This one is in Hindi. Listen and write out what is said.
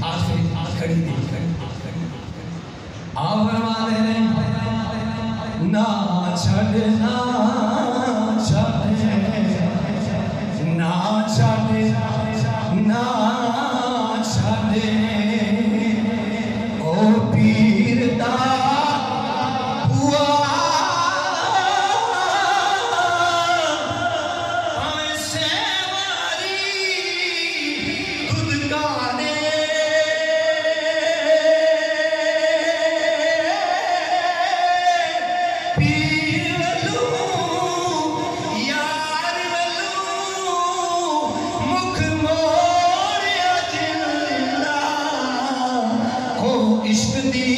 खड़ी थी आप फरमा रहे हैं ना छड़ना छड़े expedi